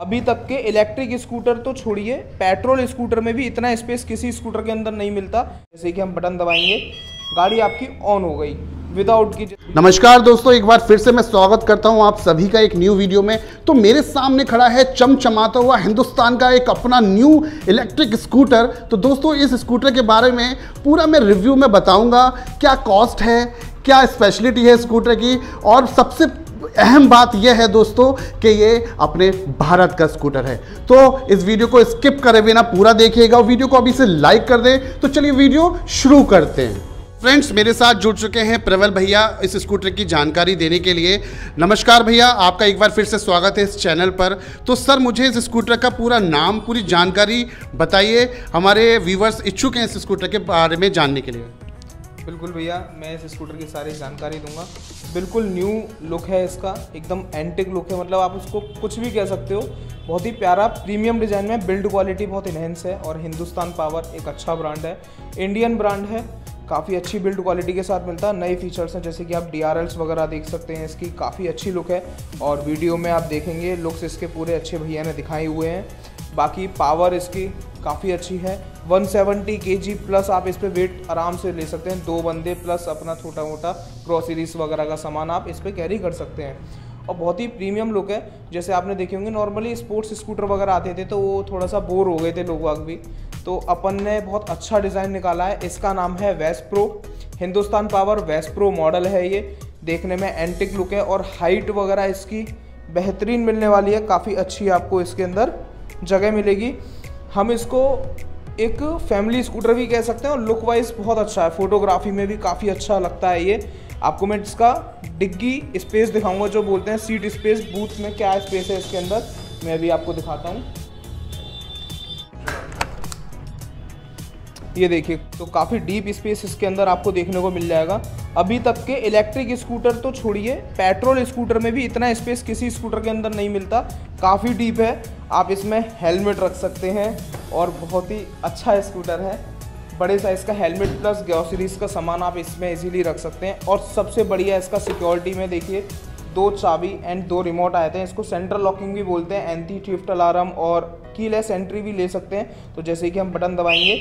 अभी तक के इलेक्ट्रिक स्कूटर तो छोड़िए, पेट्रोल स्कूटर में भी इतना स्पेस किसी स्कूटर के अंदर नहीं मिलता, जैसे कि हम बटन दबाएँगे, गाड़ी आपकी ऑन हो गई विदाउट की नमस्कार दोस्तों, एक बार फिर से मैं स्वागत करता हूँ आप सभी का एक न्यू वीडियो में। तो मेरे सामने खड़ा है चमचमाता हुआ हिंदुस्तान का एक अपना न्यू इलेक्ट्रिक स्कूटर तो दोस्तों, इस स्कूटर के बारे में पूरा मैं रिव्यू में बताऊँगा, क्या कॉस्ट है, क्या स्पेशलिटी है स्कूटर की, और सबसे अहम बात यह है दोस्तों कि ये अपने भारत का स्कूटर है। तो इस वीडियो को स्किप करे बिना पूरा देखिएगा वीडियो को अभी से लाइक कर दें। तो चलिए वीडियो शुरू करते हैं। फ्रेंड्स, मेरे साथ जुड़ चुके हैं प्रवल भैया इस स्कूटर की जानकारी देने के लिए। नमस्कार भैया, आपका एक बार फिर से स्वागत है इस चैनल पर। तो सर, मुझे इस स्कूटर का पूरा नाम, पूरी जानकारी बताइए। हमारे व्यूवर्स इच्छुक हैं इस स्कूटर के बारे में जानने के लिए। बिल्कुल भैया, मैं इस स्कूटर की सारी जानकारी दूँगा। बिल्कुल न्यू लुक है इसका, एकदम एंटिक लुक है। मतलब आप उसको कुछ भी कह सकते हो। बहुत ही प्यारा प्रीमियम डिज़ाइन में बिल्ड क्वालिटी बहुत इनहेंस है और हिंदुस्तान पावर एक अच्छा ब्रांड है। इंडियन ब्रांड है, काफ़ी अच्छी बिल्ड क्वालिटी के साथ मिलता है। नए फीचर्स हैं, जैसे कि आप डी वगैरह देख सकते हैं, इसकी काफ़ी अच्छी लुक है। और वीडियो में आप देखेंगे लुक्स इसके पूरे अच्छे भैया ने दिखाए हुए हैं। बाकी पावर इसकी काफ़ी अच्छी है। 170 सेवेंटी प्लस आप इस पर वेट आराम से ले सकते हैं। दो बंदे प्लस अपना छोटा मोटा ग्रॉसरीज वगैरह का सामान आप इस पर कैरी कर सकते हैं। और बहुत ही प्रीमियम लुक है। जैसे आपने देखे होंगे नॉर्मली स्पोर्ट्स स्कूटर वगैरह आते थे तो वो थोड़ा सा बोर हो गए थे लोग वाग भी। तो अपन ने बहुत अच्छा डिज़ाइन निकाला है। इसका नाम है west pro Hindustan power west pro model है ये। देखने में एंटिक लुक है और हाइट वगैरह इसकी बेहतरीन मिलने वाली है। काफ़ी अच्छी आपको इसके अंदर जगह मिलेगी। हम इसको एक फैमिली स्कूटर भी कह सकते हैं और लुक वाइज बहुत अच्छा है। फोटोग्राफी में भी काफ़ी अच्छा लगता है ये। आपको मैं इसका डिग्गी स्पेस दिखाऊँगा, जो बोलते हैं सीट स्पेस बूथ में क्या स्पेस है इसके अंदर। मैं अभी आपको दिखाता हूँ। ये देखिए तो काफ़ी डीप स्पेस इसके अंदर आपको देखने को मिल जाएगा। अभी तक के इलेक्ट्रिक स्कूटर तो छोड़िए पेट्रोल स्कूटर में भी इतना स्पेस किसी स्कूटर के अंदर नहीं मिलता। काफ़ी डीप है। आप इसमें हेलमेट रख सकते हैं और बहुत ही अच्छा स्कूटर है। बड़े साइज़ का हेलमेट प्लस ग्रोसरीज का सामान आप इसमें इजीली रख सकते हैं। और सबसे बढ़िया इसका सिक्योरिटी में देखिए, दो चाबी एंड दो रिमोट आए थे। इसको सेंट्रल लॉकिंग भी बोलते हैं एंटी थ्रिफ्ट अलार्म और कीलेस एंट्री भी ले सकते हैं। तो जैसे कि हम बटन दबाएँगे,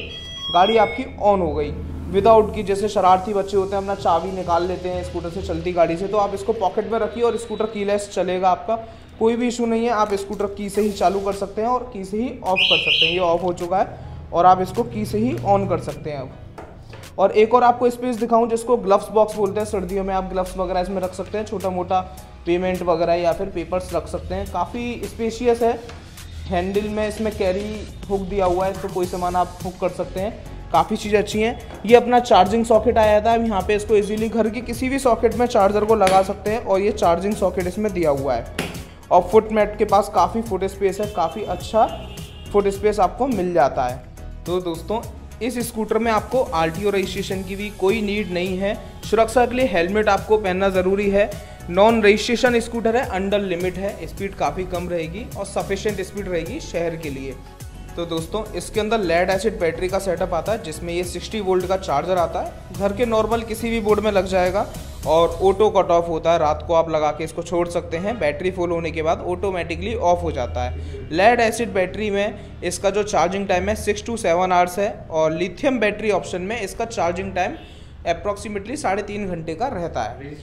गाड़ी आपकी ऑन हो गई। विदाउट की जैसे शरारती बच्चे होते हैं अपना चाबी निकाल लेते हैं स्कूटर से चलती गाड़ी से तो आप इसको पॉकेट में रखिए और स्कूटर कीलेस चलेगा आपका। कोई भी इशू नहीं है, आप स्कूटर की से ही चालू कर सकते हैं और की से ही ऑफ़ कर सकते हैं। ये ऑफ़ हो चुका है और आप इसको की से ही ऑन कर सकते हैं अब। और एक और आपको स्पेस दिखाऊँ, जिसको ग्लव्स बॉक्स बोलते हैं, सर्दियों में आप ग्लव्स वगैरह इसमें रख सकते हैं छोटा मोटा पेमेंट वगैरह या फिर पेपर्स रख सकते हैं। काफ़ी स्पेशियस है हैंडल में इसमें कैरी हुक दिया हुआ है तो कोई सामान आप हुक कर सकते हैं। काफ़ी चीज़ें अच्छी हैं। ये अपना चार्जिंग सॉकेट आया था। अब यहाँ पे इसको इजीली घर के किसी भी सॉकेट में चार्जर को लगा सकते हैं और ये चार्जिंग सॉकेट इसमें दिया हुआ है। और फुट मैट के पास काफ़ी फुट स्पेस है। काफ़ी अच्छा फुट स्पेस आपको मिल जाता है। तो दोस्तों, इस स्कूटर में आपको आरटीओ रजिस्ट्रेशन की भी कोई नीड नहीं है। सुरक्षा के लिए हेलमेट आपको पहनना ज़रूरी है। नॉन रजिस्ट्रेशन स्कूटर है। अंडर लिमिट है। स्पीड काफ़ी कम रहेगी और सफिशेंट स्पीड रहेगी शहर के लिए। तो दोस्तों, इसके अंदर लेड एसिड बैटरी का सेटअप आता है, जिसमें ये 60 वोल्ट का चार्जर आता है। घर के नॉर्मल किसी भी बोर्ड में लग जाएगा और ऑटो कट ऑफ़ होता है। रात को आप लगा के इसको छोड़ सकते हैं। बैटरी फुल होने के बाद ऑटोमेटिकली ऑफ़ हो जाता है। लेड एसिड बैटरी में इसका जो चार्जिंग टाइम है सिक्स टू सेवन आवर्स है और लिथियम बैटरी ऑप्शन में इसका चार्जिंग टाइम अप्रॉक्सीमेटली साढ़े तीन घंटे का रहता है।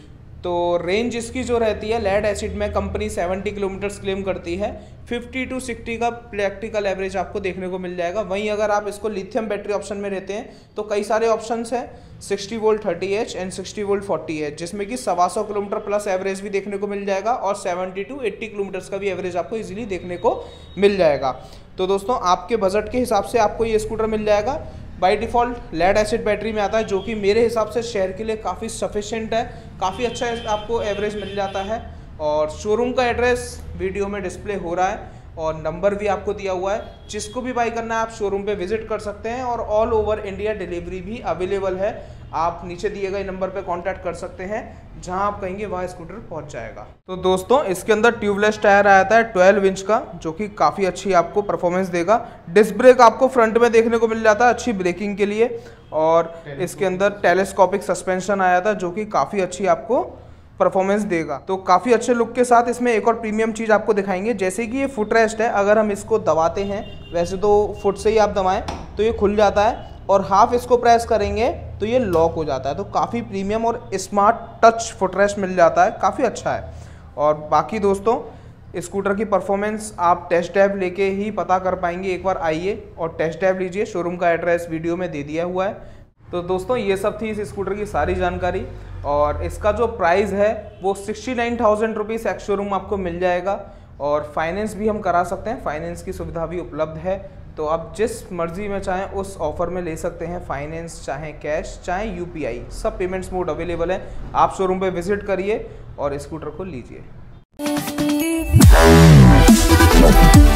तो रेंज इसकी जो रहती है लेड एसिड में कंपनी 70 किलोमीटर्स क्लेम करती है। 50 टू 60 का प्रैक्टिकल एवरेज आपको देखने को मिल जाएगा। वहीं अगर आप इसको लिथियम बैटरी ऑप्शन में रहते हैं तो कई सारे ऑप्शन हैं। 60 volt 30 H and 60 volt 40 H जिसमें कि सवा सौ किलोमीटर प्लस एवरेज भी देखने को मिल जाएगा और 70 टू 80 किलोमीटर्स का भी एवरेज आपको इजीली देखने को मिल जाएगा। तो दोस्तों, आपके बजट के हिसाब से आपको ये स्कूटर मिल जाएगा। By default lead acid battery में आता है, जो कि मेरे हिसाब से शहर के लिए काफ़ी सफिशेंट है। काफ़ी अच्छा आपको एवरेज मिल जाता है। और शोरूम का एड्रेस वीडियो में डिस्प्ले हो रहा है और नंबर भी आपको दिया हुआ है। जिसको भी बाई करना है, आप शोरूम पे विज़िट कर सकते हैं और ऑल ओवर इंडिया डिलीवरी भी अवेलेबल है। आप नीचे दिए गए नंबर पे कांटेक्ट कर सकते हैं, जहाँ आप कहेंगे वहाँ स्कूटर पहुँच जाएगा। तो दोस्तों, इसके अंदर ट्यूबलेस टायर आया था ट्वेल्व इंच का, जो कि काफ़ी अच्छी आपको परफॉर्मेंस देगा। डिस्क ब्रेक आपको फ्रंट में देखने को मिल जाता है, अच्छी ब्रेकिंग के लिए। और इसके अंदर टेलीस्कोपिक सस्पेंशन आया था जो कि काफ़ी अच्छी आपको परफॉर्मेंस देगा। तो काफ़ी अच्छे लुक के साथ इसमें एक और प्रीमियम चीज़ आपको दिखाएँगे जैसे कि ये फुट रेस्ट है। अगर हम इसको दबाते हैं वैसे तो फुट से ही आप दबाएँ तो ये खुल जाता है और हाफ़ इसको प्रेस करेंगे तो ये लॉक हो जाता है। तो काफ़ी प्रीमियम और स्मार्ट टच फुट रेस्ट मिल जाता है काफ़ी अच्छा है। और बाकी दोस्तों स्कूटर की परफॉर्मेंस आप टेस्ट ड्राइव लेके ही पता कर पाएँगे। एक बार आइए और टेस्ट ड्राइव लीजिए। शोरूम का एड्रेस वीडियो में दे दिया हुआ है। तो दोस्तों, ये सब थी इस स्कूटर की सारी जानकारी। और इसका जो प्राइस है, वो sixty nine thousand rupees ex showroom आपको मिल जाएगा। और फाइनेंस भी हम करा सकते हैं। फाइनेंस की सुविधा भी उपलब्ध है। तो आप जिस मर्ज़ी में चाहें, उस ऑफ़र में ले सकते हैं। फाइनेंस चाहे कैश चाहे यूपीआई सब पेमेंट्स मोड अवेलेबल है। आप शोरूम पे विज़िट करिए और स्कूटर को लीजिए। Thank you.